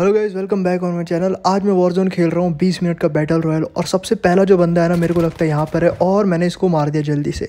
Hello guys welcome back on my channel आज मैं war zone खेल रहा हूँ 20 मिनट का बैटल रॉयल और सबसे पहला जो बंदा है ना, मेरे को लगता है यहाँ पर है, और मैंने इसको मार दिया जल्दी से।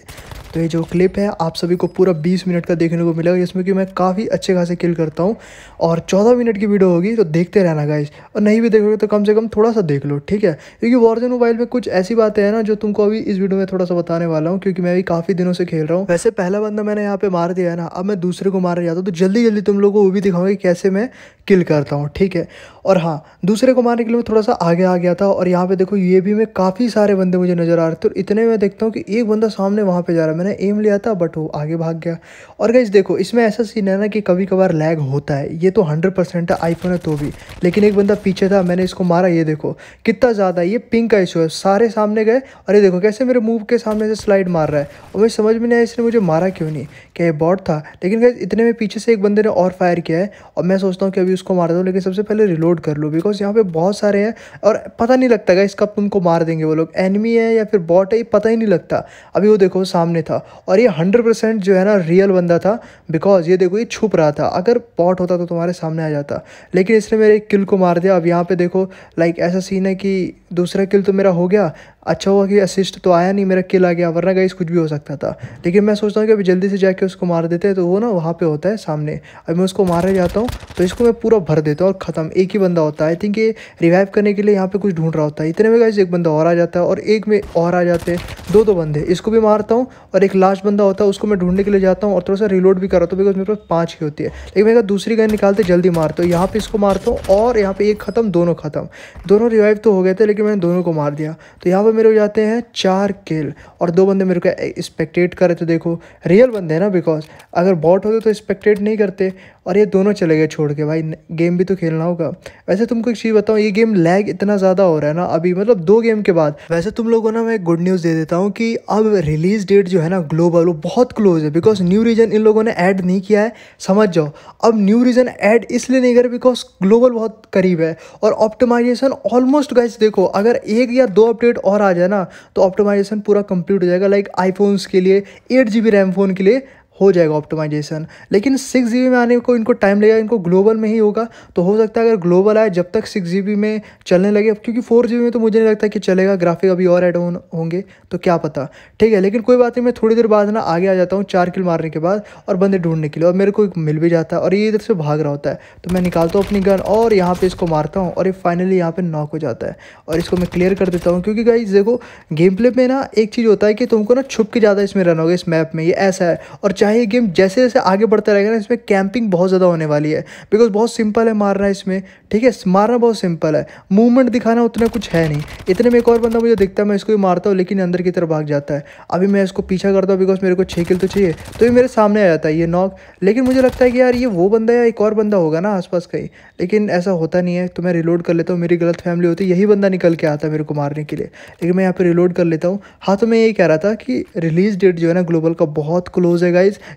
तो ये जो क्लिप है, आप सभी को पूरा 20 मिनट का देखने को मिलेगा, जिसमें कि मैं काफ़ी अच्छे खासे किल करता हूँ। और 14 मिनट की वीडियो होगी तो देखते रहना गाइज़ और नहीं भी देखोगे तो कम से कम थोड़ा सा देख लो, ठीक है? क्योंकि वॉरजन मोबाइल में कुछ ऐसी बातें हैं ना, जो तुमको अभी इस वीडियो में थोड़ा सा बताने वाला हूँ, क्योंकि मैं अभी काफ़ी दिनों से खेल रहा हूँ। वैसे पहला बंदा मैंने यहाँ पर मार दिया है ना, अब मैं दूसरे को मारने जाता हूँ तो जल्दी जल्दी तुम लोग को वो भी दिखाऊँगा कैसे मैं किल करता हूँ, ठीक है? और हाँ दूसरे को मारने के लिए मैं थोड़ा सा आगे आ गया था और यहाँ पे देखो ये भी में काफ़ी सारे बंदे मुझे नज़र आ रहे थे तो इतने में देखता हूँ कि एक बंदा सामने वहाँ पे जा रहा है। मैंने एम लिया था बट वो आगे भाग गया। और गाइज़ देखो, इसमें ऐसा सीन है ना कि कभी कभार लैग होता है। ये तो हंड्रेड परसेंट है आईफोन है तो भी। लेकिन एक बंदा पीछे था, मैंने इसको मारा। ये देखो, कितना ज़्यादा, ये पिंक का इशू है। सारे सामने गए और ये देखो कैसे मेरे मूव के सामने से स्लाइड मार रहा है। और मुझे समझ में नहीं आया इसने मुझे मारा क्यों नहीं, क्या ये बॉट था। लेकिन इतने में पीछे से एक बंदे ने और फायर किया है। और मैं सोचता हूँ कि अभी उसको मार दूँ, लेकिन सबसे पहले रिलोड कर लो बिकॉज़ यहाँ पे बहुत सारे हैं और पता नहीं लगता गाइस कब तुमको मार देंगे वो लोग। एनिमी है या फिर बॉट है, ये पता ही नहीं लगता। अभी वो देखो, सामने था। और ये हंड्रेड परसेंट जो है ना रियल बंदा था बिकॉज़ ये देखो, ये छुप रहा था। अगर बॉट होता तो तुम्हारे सामने आ जाता। लेकिन इसने मेरे किल को मार दिया। अब यहाँ पे देखो लाइक ऐसा सीन है कि दूसरा किल तो मेरा हो गया। अच्छा हुआ कि असिस्ट तो आया नहीं, मेरा किल आ गया, वरना गाइस कुछ भी हो सकता था। लेकिन मैं सोचता हूँ कि अभी जल्दी से जाके उसको मार देते हैं तो वो ना वहाँ पे होता है सामने। अब मैं उसको मारने जाता हूँ तो इसको मैं पूरा भर देता हूँ और ख़त्म। एक ही बंदा होता है। आई थिंक ये रिवाइव करने के लिए यहाँ पे कुछ ढूंढ रहा होता है। इतने में गाइस एक बंदा और आ जाता है और एक में और आ जाते हैं। दो दो बंदे। इसको भी मारता हूँ और एक लास्ट बंदा होता है, उसको मैं ढूँढने के लिए जाता हूँ और थोड़ा सा रिलोड भी कराता हूँ बिकॉज़ मेरे पास पाँच की होती है। लेकिन मैं दूसरी गन निकालते, जल्दी मारता हूँ यहाँ पर इसको मारता हूँ और यहाँ पर एक खत्म, दोनों खत्म। दोनों रिवाइव तो हो गए थे, लेकिन मैंने दोनों को मार दिया। तो यहाँ पर मेरे हो जाते हैं चार किल और दो बंदे मेरे को स्पेक्टेट करे तो देखो रियल बंदे हैं ना बिकॉज़ अगर बॉट होते तो स्पेक्टेट नहीं करते और ये दोनों चले गए छोड़ के, भाई गेम भी तो खेलना होगा। वैसे तुमको एक चीज़ बताऊँ, ये गेम लैग इतना ज़्यादा हो रहा है ना, अभी मतलब दो गेम के बाद। वैसे तुम लोगों ना मैं गुड न्यूज़ दे देता हूँ कि अब रिलीज़ डेट जो है ना ग्लोबल वो बहुत क्लोज है बिकॉज़ न्यू रीजन इन लोगों ने ऐड नहीं किया है, समझ जाओ। अब न्यू रीजन ऐड इसलिए नहीं करे बिकॉज़ ग्लोबल बहुत करीब है और ऑप्टिमाइजेशन ऑलमोस्ट गाइस देखो, अगर एक या दो अपडेट और आ जाए ना तो ऑप्टिमाइजेशन पूरा कंप्लीट हो जाएगा लाइक आईफोन्स के लिए eight G B RAM phone के लिए हो जाएगा ऑप्टिमाइजेशन लेकिन सिक्स जी में आने को, इनको टाइम लगेगा, इनको ग्लोबल में ही होगा। तो हो सकता है अगर ग्लोबल आए, जब तक सिक्स जी में चलने लगे, क्योंकि फोर जी में तो मुझे नहीं लगता कि चलेगा ग्राफिक अभी और एड ऑन होंगे तो क्या पता। ठीक है, लेकिन कोई बात नहीं, मैं थोड़ी देर बाद ना आगे आ जाता हूँ, चार किल मारने के बाद, और बंदे ढूँढने के लिए, और मेरे को मिल भी जाता है, और ये इधर से भाग रहा होता है। तो मैं निकालता हूँ अपनी गन और यहाँ पर इसको मारता हूँ, और ये फाइनली यहाँ पर नॉक हो जाता है। और इसको मैं क्लियर कर देता हूँ, क्योंकि गाइज़ देखो गेम प्ले में ना एक चीज़ होता है कि तुमको ना छुप के ज़्यादा इसमें रन होगा, इस मैप में, ये ऐसा है। और चाहे ये गेम जैसे जैसे आगे बढ़ता रहेगा ना, इसमें कैंपिंग बहुत ज़्यादा होने वाली है। बिकॉज़ बहुत सिंपल है मारना इसमें, ठीक है? मारना बहुत सिंपल है। मूवमेंट दिखाना उतना कुछ है नहीं। इतने में एक और बंदा मुझे दिखता है, मैं इसको भी मारता हूँ, लेकिन अंदर की तरफ़ भाग जाता है। अभी मैं इसको पीछा करता हूँ बिकॉज़ मेरे को छः किल तो चाहिए तो ये मेरे सामने आ जाता है, ये नॉक लेकिन मुझे लगता है कि यार, ये वो बंदा या एक और बंदा होगा ना आसपास कहीं। लेकिन ऐसा होता नहीं है तो मैं रिलोड कर लेता हूँ, मेरी गलत फैमिली होती है, यही बंदा निकल के आता है मेरे को मारने के लिए। लेकिन मैं यहाँ पर रिलोड कर लेता हूँ। हाँ तो मैं यही कह रहा था कि रिलीज़ डेट जो है ना ग्लोबल का बहुत क्लोज है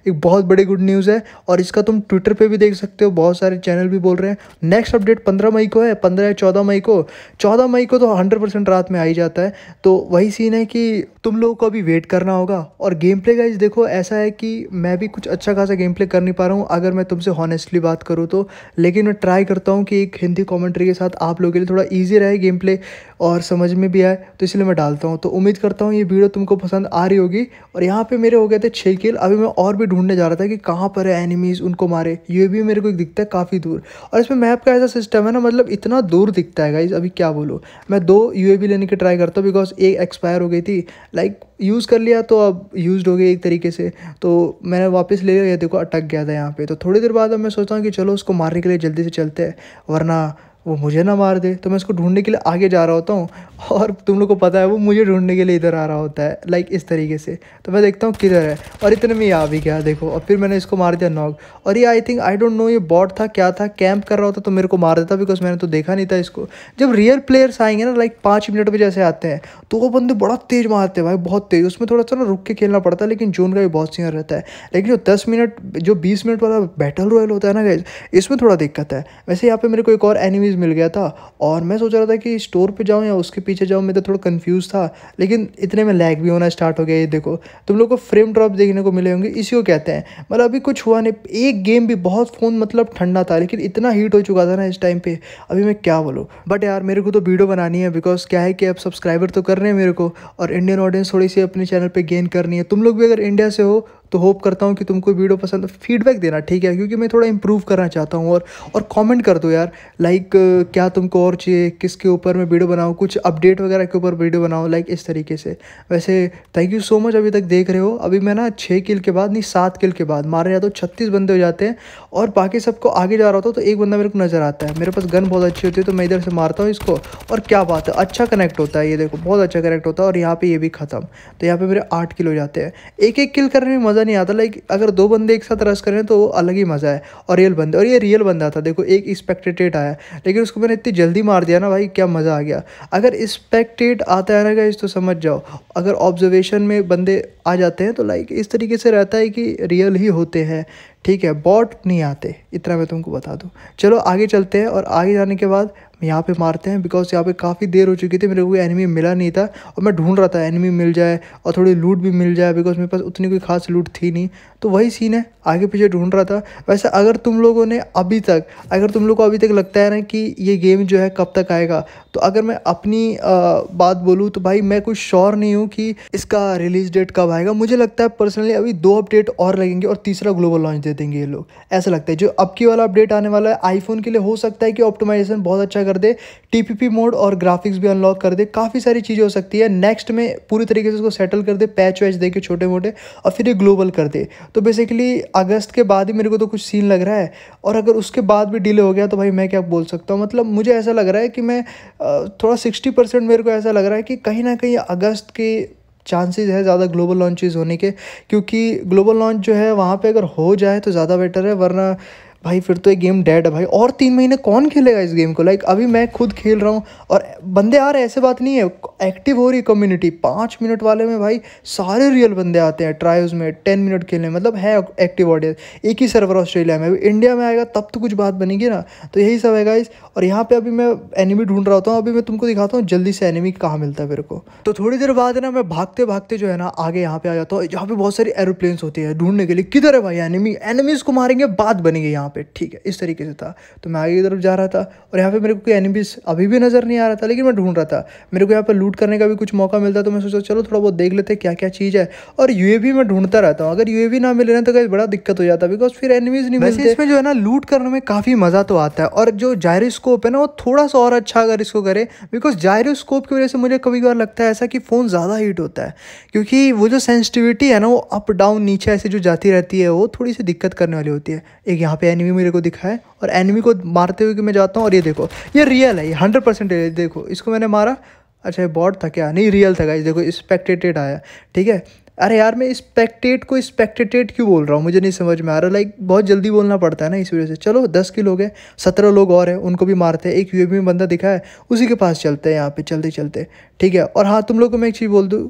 एक बहुत बड़ी गुड न्यूज़ है और इसका तुम ट्विटर पे भी देख सकते हो, बहुत सारे चैनल भी बोल रहे हैं। नेक्स्ट अपडेट पंद्रह मई को है, पंद्रह या चौदह मई को। चौदह मई को तो हंड्रेड परसेंट रात में आ ही जाता है। तो वही सीन है कि तुम लोगों को अभी वेट करना होगा। और गेम प्ले गाइज़ देखो, ऐसा है कि मैं भी कुछ अच्छा खासा गेम प्ले कर नहीं पा रहा हूँ, अगर मैं तुमसे हॉनेस्टली बात करूँ तो। लेकिन मैं ट्राई करता हूँ कि एक हिंदी कॉमेंट्री के साथ आप लोगों के लिए थोड़ा ईजी रहे गेम प्ले और समझ में भी आए तो इसलिए मैं डालता हूँ। तो उम्मीद करता हूँ ये वीडियो तुमको पसंद आ रही होगी। और यहाँ पे मेरे हो गए थे छः किल अभी मैं और भी ढूँढने जा रहा था कि कहाँ पर है एनिमीज़ उनको मारे। ये भी मेरे को एक दिखता है काफ़ी दूर। और इसमें मैप का ऐसा सिस्टम है ना मतलब इतना दूर दिखता है गाइज़ अभी क्या बोलो। मैं दो यू लेने की ट्राई करता हूँ बिकॉज़ एक एक्सपायर हो गई थी। लाइक यूज़ कर लिया तो अब यूज़ हो गई एक तरीके से। तो मैंने वापस ले लिया देखो अटक गया था यहाँ पे। तो थोड़ी देर बाद अब मैं सोचता हूँ कि चलो उसको मारने के लिए जल्दी से चलते हैं, वरना वो मुझे ना मार दे तो मैं उसको ढूँढने के लिए आगे जा रहा होता हूँ, और तुम लोग को पता है वो मुझे ढूँढने के लिए इधर आ रहा होता है लाइक इस तरीके से। तो मैं देखता हूँ किधर है, और इतने में आ भी गया, देखो, और फिर मैंने इसको मार दिया नॉक। और ये I think I don't know ये बॉट था, क्या था कैंप कर रहा होता तो मेरे को मार देता बिकॉज़ मैंने तो देखा नहीं था इसको। जब रियल प्लेयर्स आएँगे ना लाइक पाँच मिनट में जैसे आते हैं तो वो बंदे बड़ा तेज मारते हैं भाई, बहुत तेज। उसमें थोड़ा सा ना रुक के खेलना पड़ता है, लेकिन जोन का भी बहुत सीनियर रहता है। लेकिन जो दस मिनट जो बीस मिनट वाला बैटल रॉयल होता है ना इसमें थोड़ा दिक्कत है। वैसे यहाँ पर मेरे को एक और एनिमीज एनिमीज़ मिल गया था और मैं सोच रहा था कि स्टोर पे जाऊँ या उसके पीछे जाऊँ, मैं तो थोड़ा कंफ्यूज था। लेकिन इतने में लैग भी होना स्टार्ट हो गया, ये देखो। तुम लोग को फ्रेम ड्रॉप देखने को मिले होंगे, इसी को कहते हैं। मतलब अभी कुछ हुआ नहीं, एक गेम भी बहुत फ़ोन मतलब ठंडा था, लेकिन इतना हीट हो चुका था ना इस टाइम पर अभी मैं क्या बोलूँ? बट यार, मेरे को तो वीडियो बनानी है बिकॉज़ क्या है कि अब सब्सक्राइबर तो कर रहे हैं मेरे को, और इंडियन ऑडियंस थोड़ी सी अपने चैनल पर गेन करनी है। तुम लोग भी अगर इंडिया से हो तो होप करता हूँ कि तुमको वीडियो पसंद फीडबैक देना, ठीक है? क्योंकि मैं थोड़ा इंप्रूव करना चाहता हूँ और और कमेंट कर दो यार। लाइक क्या तुमको और चाहिए? किसके ऊपर मैं वीडियो बनाऊँ? कुछ अपडेट वगैरह के ऊपर वीडियो बनाऊँ? लाइक इस तरीके से। वैसे थैंक यू सो मच अभी तक देख रहे हो। अभी मैं ना छः किल के बाद, नहीं, सात किल के बाद मारे जाता हूँ। छत्तीस बंदे हो जाते हैं और बाकी सबको आगे जा रहा होता तो एक बंदा मेरे को नज़र आता है। मेरे पास गन बहुत अच्छी होती है तो मैं इधर से मारता हूँ इसको। और क्या बात है अच्छा कनेक्ट होता है ये देखो, बहुत अच्छा कनेक्ट होता है और यहाँ पर ये भी ख़त्म। तो यहाँ पर मेरे आठ किल हो जाते हैं। एक एक किल करने में मज़ा नहीं आता। लाइक अगर दो बंदे एक साथ रस करें तो अलग ही मज़ा है। और रियल बंदे, और ये रियल बंदा था, देखो, एक स्पेक्टेटेड आया। लेकिन उसको मैंने इतनी जल्दी मार दिया ना भाई, क्या मज़ा आ गया। अगर स्पेक्टेट आता है ना गाइज़ तो समझ जाओ। अगर ऑब्जर्वेशन में बंदे आ जाते हैं तो लाइक इस तरीके से रहता है कि रियल ही होते हैं। ठीक है बॉट नहीं आते। इतना मैं तुमको बता दूँ। चलो आगे चलते हैं और आगे जाने के बाद यहाँ पे मारते हैं बिकॉज़ यहाँ पे काफ़ी देर हो चुकी थी मेरे को कोई एनिमी मिला नहीं था और मैं ढूंढ रहा था एनिमी मिल जाए और थोड़ी लूट भी मिल जाए बिकॉज़ मेरे पास उतनी कोई खास लूट थी नहीं। तो वही सीन है आगे पीछे ढूंढ रहा था। वैसे अगर तुम लोगों ने अभी तक अगर तुम लोग को अभी तक लगता है ना कि ये गेम जो है कब तक आएगा तो अगर मैं अपनी आ, बात बोलूँ तो भाई मैं कुछ श्योर नहीं हूँ कि इसका रिलीज़ डेट कब आएगा। मुझे लगता है पर्सनली अभी दो अपडेट और लगेंगे और तीसरा ग्लोबल लॉन्च दे देंगे ये लोग। ऐसा लगता है। जो अब की वाला अपडेट आने वाला है आईफोन के लिए हो सकता है कि ऑप्टिमाइजेशन बहुत अच्छा कर दे टीपीपी मोड और ग्राफिक्स भी अनलॉक कर दे। काफ़ी सारी चीज़ें हो सकती है। नेक्स्ट में पूरी तरीके से उसको सेटल कर दे पैच वैच दे के छोटे मोटे और फिर ये ग्लोबल कर दे। तो बेसिकली अगस्त के बाद ही मेरे को तो कुछ सीन लग रहा है। और अगर उसके बाद भी डिले हो गया तो भाई मैं क्या बोल सकता हूँ? मतलब मुझे ऐसा लग रहा है कि मैं थोड़ा सिक्सटी परसेंट मेरे को ऐसा लग रहा है कि कहीं ना कहीं अगस्त के चांसेस है ज़्यादा ग्लोबल लॉन्चेज होने के, क्योंकि ग्लोबल लॉन्च जो है वहाँ पे अगर हो जाए तो ज़्यादा बेटर है, वरना भाई, फिर तो ये गेम डेड है भाई। और तीन महीने कौन खेलेगा इस गेम को? लाइक अभी मैं खुद खेल रहा हूँ और बंदे आ रहे ऐसे बात नहीं है। एक्टिव हो रही कम्युनिटी पाँच मिनट वाले में भाई सारे रियल बंदे आते हैं ट्रायल्स में टेन मिनट खेलने। मतलब है एक्टिव ऑडियंस एक ही सर्वर ऑस्ट्रेलिया में अभी इंडिया में आएगा, तब तो कुछ बात बनेगी ना। तो यही सब है गाइस और यहाँ पर अभी मैं एनिमी ढूंढ रहा होता हूँ। अभी मैं तुमको दिखाता हूँ जल्दी से एनिमी कहाँ मिलता है मेरे को। तो थोड़ी देर बाद ना मैं भागते भागते जो है ना आगे यहाँ पे आ जाता हूँ। यहाँ पे बहुत सारी एरोप्लेन्स होती है ढूँढने के लिए। किधर है भाई एनिमी एनिमीज को मारेंगे, बात बनेगी यहाँ पे ठीक है इस तरीके से था। तो मैं आगे की तरफ़ जा रहा था और यहाँ पे मेरे को कोई एनिमीज अभी भी नज़र नहीं आ रहा था लेकिन मैं ढूंढ रहा था। मेरे को यहाँ पर लूट करने का भी कुछ मौका मिलता तो मैं सोचा चलो थोड़ा बहुत देख लेते क्या क्या चीज़ है। और यूएवी मैं ढूंढता रहता हूँ। अगर यूएवी ना मिले ना तो कहीं बड़ा दिक्कत हो जाता है बिकॉज़ फिर एनिमीज नहीं मिलते। इसमें जो है ना लूट करने में काफ़ी मज़ा तो आता है और जो जायरोस्कोप है ना वो थोड़ा सा और अच्छा अगर इसको करे बिकॉज़ जायरोस्कोप की वजह से मुझे कभी कभार लगता है ऐसा कि फ़ोन ज़्यादा हीट होता है। क्योंकि वो जो सेंसिटिविटी है ना वो अप डाउन नीचे ऐसे जो जाती रहती है वो थोड़ी सी दिक्कत करने वाली होती है। एक यहाँ पे एनिमी मेरे को दिखा है और एनिमी को मारते हुए कि मैं जाता हूँ और ये देखो, ये रियल है, ये हंड्रेड परसेंट देखो, इसको मैंने मारा। अच्छा ये बॉट था क्या? नहीं रियल था गाइस देखो स्पेक्टेटेड आया, ठीक है? अरे यार, मैं स्पेक्टेट को स्पेक्टेटेड क्यों बोल रहा हूँ? मुझे नहीं समझ में आ रहा। लाइक बहुत जल्दी बोलना पड़ता है ना इस वजह से। चलो, दस किलो हो गए, सत्रह लोग और हैं, उनको भी मारते हैं। एक यू में बंदा दिखा है उसी के पास चलते हैं यहाँ पे चलते चलते ठीक है? और हाँ तुम लोग को मैं एक चीज़ बोल दूँ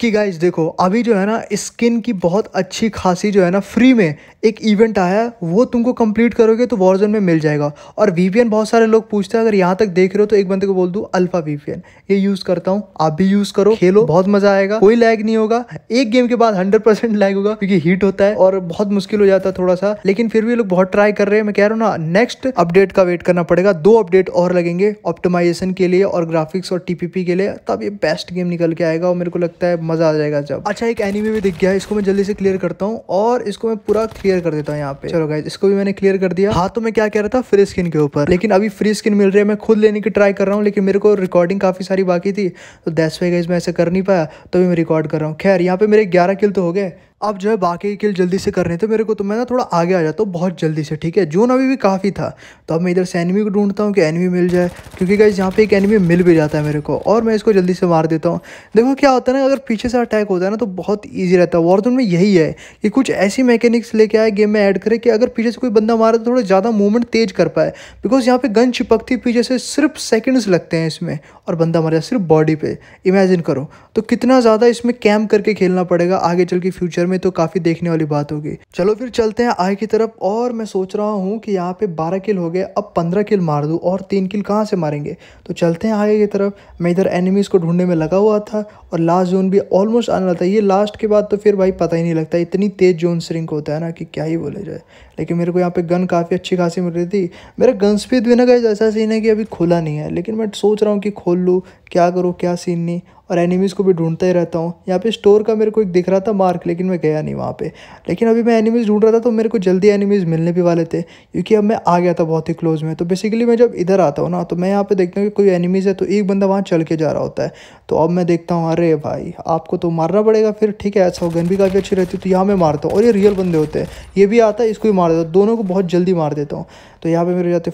कि गाइज़ देखो, अभी जो है ना स्किन की बहुत अच्छी खासी जो है ना फ्री में एक इवेंट आया है, वो तुमको कंप्लीट करोगे तो वॉर्जन में मिल जाएगा। और वीपीएन बहुत सारे लोग पूछते हैं, अगर यहाँ तक देख रहे हो तो एक बंदे को बोल दू अल्फ़ा वीपीएन ये यूज़ करता हूँ, आप भी यूज़ करो, खेलो, बहुत मज़ा आएगा, कोई लैग नहीं होगा। एक गेम के बाद हंड्रेड परसेंट लैग होगा, क्योंकि हीट होता है और बहुत मुश्किल हो जाता है थोड़ा सा। लेकिन फिर भी लोग बहुत ट्राई कर रहे हैं, मैं कह रहा हूँ ना नेक्स्ट अपडेट का वेट करना पड़ेगा। दो अपडेट और लगेंगे ऑप्टिमाइजेशन के लिए और ग्राफिक्स और टीपीपी के लिए। तब ये बेस्ट गेम निकल के आएगा और मेरे को लगता है मज़ा आ जाएगा जब। अच्छा एक एनिमी भी दिख गया इसको मैं जल्दी से क्लियर करता हूँ और इसको मैं पूरा क्लियर कर देता हूँ यहाँ पे। चलो गाइज़ इसको भी मैंने क्लियर कर दिया। हाँ तो मैं क्या कह रहा था? फ्री स्किन के ऊपर। लेकिन अभी फ्री स्किन मिल रही है, मैं खुद लेने की ट्राई कर रहा हूँ, लेकिन मेरे को रिकॉर्डिंग काफ़ी सारी बाकी थी। तो दैट्स वे गाइज़ मैं ऐसे कर नहीं पाया तो भी मैं रिकॉर्ड कर रहा हूँ। खैर, यहाँ पे मेरे ग्यारह किल तो हो गए। अब जो है बाकी किल जल्दी से कर रहे थे मेरे को तो मैं ना थोड़ा आगे आ जाता हूँ, बहुत जल्दी से, ठीक है? जोन अभी भी काफ़ी था तो अब मैं इधर से एनिमी को ढूंढता हूँ कि एनिमी मिल जाए, क्योंकि गाइज़ यहाँ पे एक एनिमी मिल भी जाता है मेरे को, और मैं इसको जल्दी से मार देता हूँ। देखो क्या होता है ना, अगर पीछे से अटैक होता है ना तो बहुत ईजी रहता है वॉरजोन में यही है कि कुछ ऐसी मैकेनिक्स लेके आए गेम में ऐड करे कि अगर पीछे से कोई बंदा मारे तो थोड़ा ज़्यादा मूवमेंट तेज कर पाए बिकॉज़ यहाँ पे गन चिपकती पीछे से सिर्फ़ सेकेंड्स लगते हैं इसमें, और बंदा मर सिर्फ़ बॉडी पे इमेजिन करो। तो कितना ज़्यादा इसमें कैम्प करके खेलना पड़ेगा आगे चल के फ्यूचर में तो काफ़ी देखने वाली बात होगी। चलो फिर चलते हैं आगे की तरफ़ और मैं सोच रहा हूँ कि यहाँ पे बारह किल हो गए, अब पंद्रह किल मार दूँ और तीन किल कहाँ से मारेंगे? तो चलते हैं आगे की तरफ़। मैं इधर एनिमीज़ को ढूँढने में लगा हुआ था और लास्ट जोन भी ऑलमोस्ट आने वाला था। ये लास्ट के बाद तो फिर भाई पता ही नहीं लगता, इतनी तेज़ जोन श्रिंक होता है ना कि क्या ही बोले जाए। लेकिन मेरे को यहाँ पे गन काफ़ी अच्छी खासी मिल रही थी। मेरा गन स्पीड भी ना गए ऐसा सीन है कि अभी खुला नहीं है। लेकिन मैं सोच रहा हूँ कि खोल लूँ, क्या करूँ, क्या सीन नहीं। और एनिमीज़ को भी ढूंढता ही रहता हूँ। यहाँ पे स्टोर का मेरे को एक दिख रहा था मार्क लेकिन मैं गया नहीं वहाँ पे। लेकिन अभी मैं एनिमीज़ ढूंढ रहा था तो मेरे को जल्दी एनिमीज़ मिलने भी वाले थे, क्योंकि अब मैं आ गया था बहुत ही क्लोज में। तो बेसिकली मैं जब इधर आता हूँ ना तो मैं यहाँ पर देखता हूँ कि कोई एनिमीज़ है तो एक बंदा वहाँ चल के जा रहा होता है। तो अब मैं देखता हूँ, अरे भाई, आपको तो मारना पड़ेगा फिर, ठीक है, ऐसा हो, गन भी काफ़ी अच्छी रहती है तो यहाँ मैं मारता हूँ। और ये रियल बंदे होते हैं। ये भी आता है, इसको भी मार देता हूँ, दोनों को बहुत जल्दी मार देता हूँ। तो यहाँ पर मेरे जाते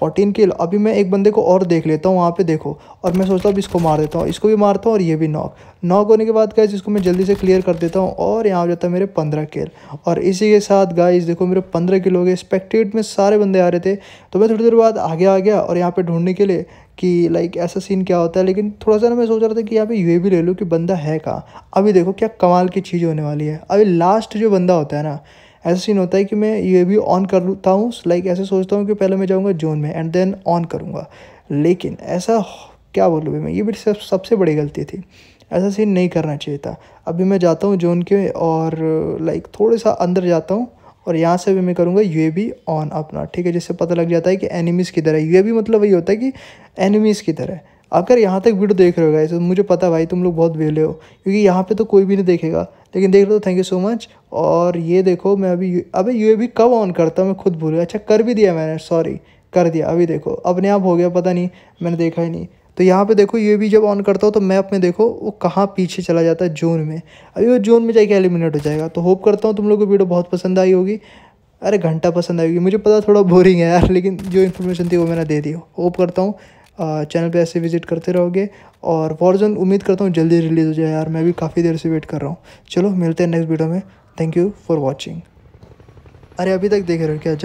फोर्टीन किल। अभी मैं एक बंदे को और देख लेता हूँ, वहाँ पे देखो। और मैं सोचता हूँ इसको मार देता हूँ। इसको भी मारता हूँ और ये भी नॉक नॉक होने के बाद गाइज़ इसको मैं जल्दी से क्लियर कर देता हूँ और यहाँ हो जाता है मेरे पंद्रह किल। और इसी के साथ गाइज़ देखो मेरे पंद्रह किल हो गए। स्पेक्टेट में सारे बंदे आ रहे थे। तो मैं थोड़ी देर बाद आगे आ गया और यहाँ पर ढूँढने के लिए कि लाइक ऐसा सीन क्या होता है। लेकिन थोड़ा सा ना मैं सोच रहा था कि यहाँ पे यू भी ले लूँ कि बंदा है कहाँ। अभी देखो क्या कमाल की चीज़ होने वाली है। अभी लास्ट जो बंदा होता है ना ऐसा सीन होता है कि मैं ये भी ऑन करता हूँ लाइक ऐसे सोचता हूँ कि पहले मैं जाऊँगा जोन में एंड देन ऑन करूँगा। लेकिन ऐसा क्या बोलूँ मैं, ये भी सब सबसे बड़ी गलती थी। ऐसा सीन नहीं करना चाहिए था। अभी मैं जाता हूँ जोन के और लाइक थोड़ा सा अंदर जाता हूँ और यहाँ से भी मैं करूँगा यू ऑन अपना, ठीक है? जिससे पता लग जाता है कि एनिमीज़ की तरह यू मतलब वही होता है कि एनिमीज़ की तरह अगर यहाँ तक वीडियो देख रहे हो गाइस तो मुझे पता भाई, तुम लोग बहुत वेले हो। क्योंकि यहाँ पे तो कोई भी नहीं देखेगा। लेकिन देख लो थैंक यू सो मच और ये देखो, मैं अभी अभी यू भी कब ऑन करता हूँ, मैं खुद भूल गया। अच्छा कर भी दिया मैंने सॉरी कर दिया। अभी देखो, अपने आप हो गया, पता नहीं, मैंने देखा ही नहीं। तो यहाँ पे देखो ये भी जब ऑन करता हूँ तो मैप में देखो, वो कहाँ पीछे चला जाता है जोन में। अभी वो जोन में जाके एलिमिनेट हो जाएगा। तो होप करता हूँ तुम लोग को वीडियो बहुत पसंद आई होगी। अरे, घंटा पसंद आएगी मुझे पता थोड़ा बोरिंग है यार, लेकिन जो इन्फॉर्मेशन थी वो मैंने दे दी। होप करता हूँ। चैनल पे ऐसे विज़िट करते रहोगे और वॉरजन उम्मीद करता हूँ जल्दी रिलीज़ हो जाए यार, मैं भी काफ़ी देर से वेट कर रहा हूँ। चलो, मिलते हैं नेक्स्ट वीडियो में। थैंक यू फॉर वॉचिंग अरे, अभी तक देख रहे हो क्या? जाओ।